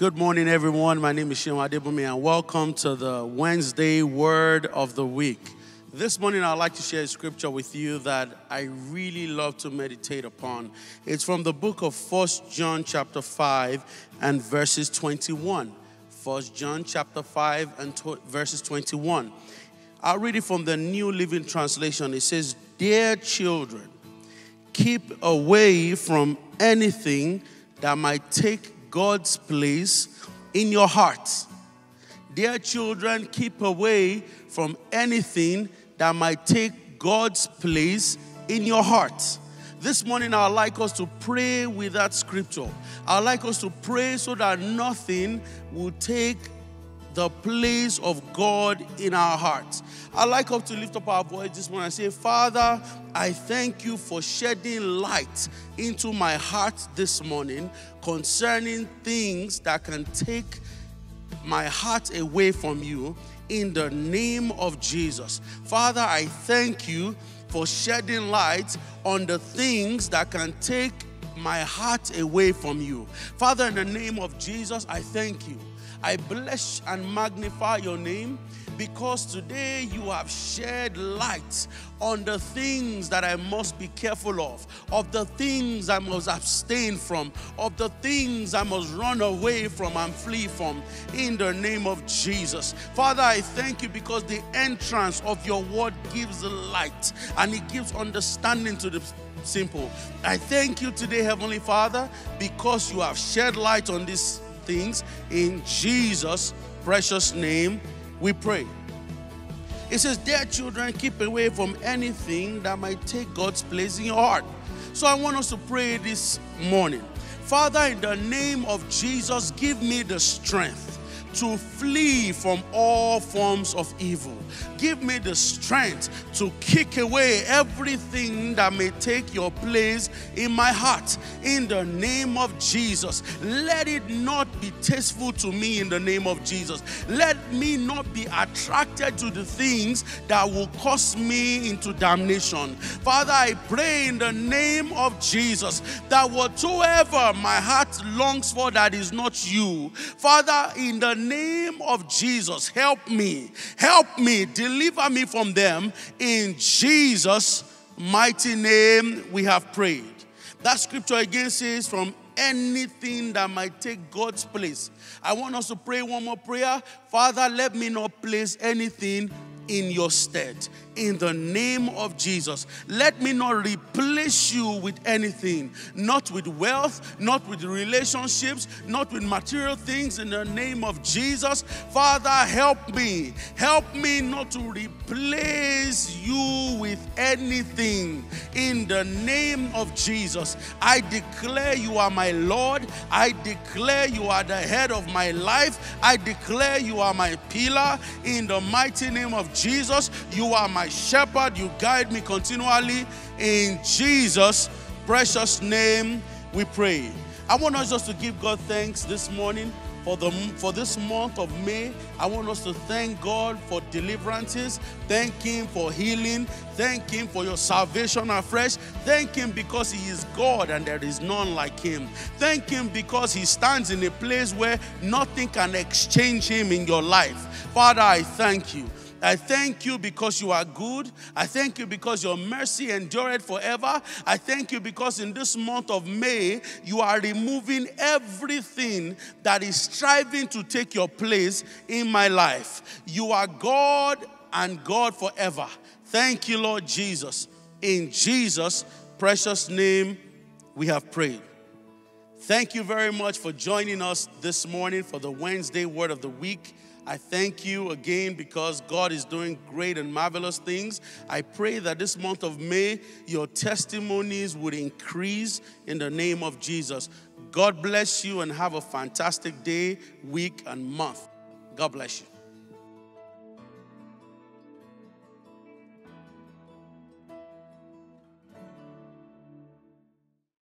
Good morning, everyone. My name is Shema Adebumi, and welcome to the Wednesday Word of the Week. This morning, I'd like to share a scripture with you that I really love to meditate upon. It's from the book of First John, chapter 5, and verses 21. First John, chapter 5, and tw- verses 21. I'll read it from the New Living Translation. It says, Dear children, keep away from anything that might take God's place in your heart. Dear children, keep away from anything that might take God's place in your heart. This morning, I'd like us to pray with that scripture. I'd like us to pray so that nothing will take the place of God in our hearts. I'd like us to lift up our voice this morning and say, Father, I thank you for shedding light into my heart this morning concerning things that can take my heart away from you in the name of Jesus. Father, I thank you for shedding light on the things that can take my heart away from you. Father, in the name of Jesus, I thank you. I bless and magnify your name because today you have shed light on the things that I must be careful of, of the things I must abstain from, of the things I must run away from and flee from in the name of Jesus. Father, I thank you because the entrance of your word gives light and it gives understanding to the simple. I thank you today, Heavenly Father, because you have shed light on these things. In Jesus' precious name, we pray. It says, Dear children, keep away from anything that might take God's place in your heart. So I want us to pray this morning. Father, in the name of Jesus, give me the strength to flee from all forms of evil. Give me the strength to kick away everything that may take your place in my heart. In the name of Jesus, let it not be tasteful to me in the name of Jesus. Let me not be attracted to the things that will cause me into damnation. Father, I pray in the name of Jesus that whatsoever my heart longs for that is not you, Father, in the name of Jesus, help me, help me, deliver me from them. In Jesus' mighty name, we have prayed. That scripture again says, from anything that might take God's place. I want us to pray one more prayer. Father, let me not place anything in your stead. In the name of Jesus, let me not replace you with anything, not with wealth, not with relationships, not with material things. In the name of Jesus, Father, help me. Help me not to replace you with anything. In the name of Jesus, I declare you are my Lord. I declare you are the head of my life. I declare you are my pillar. In the mighty name of Jesus, you are my shepherd. You guide me continually. In Jesus' precious name, we pray. I want us just to give God thanks this morning for the for this month of May. I want us to thank God for deliverances, thank Him for healing, thank Him for your salvation afresh. Thank Him because He is God and there is none like Him. Thank Him because He stands in a place where nothing can exchange Him in your life. Father, I thank you. I thank you because you are good. I thank you because your mercy endureth forever. I thank you because in this month of May, you are removing everything that is striving to take your place in my life. You are God and God forever. Thank you, Lord Jesus. In Jesus' precious name, we have prayed. Thank you very much for joining us this morning for the Wednesday Word of the Week. I thank you again because God is doing great and marvelous things. I pray that this month of May, your testimonies would increase in the name of Jesus. God bless you and have a fantastic day, week, and month. God bless you.